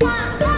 哇哇